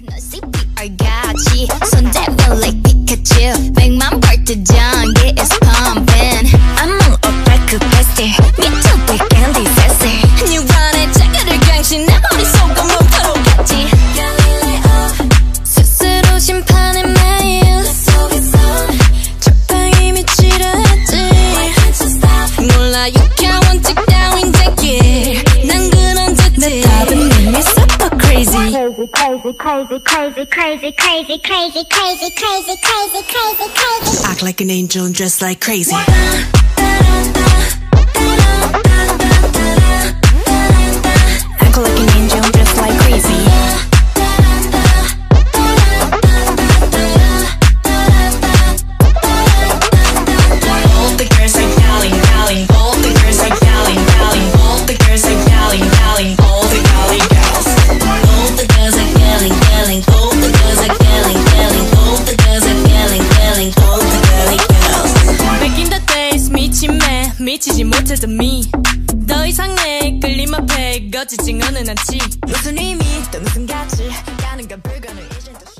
넌 CPR 같이 손대면 like Pikachu 백만 벌트 전 Crazy crazy, crazy, crazy, crazy, crazy, crazy, crazy, crazy, crazy, crazy, crazy. Act like an angel and dress like crazy. 매 미치지 못했던 미더 이상의 끌림 앞에 않은 않지 무슨 의미 또 무슨 가치 가는 건 불가능 이젠 또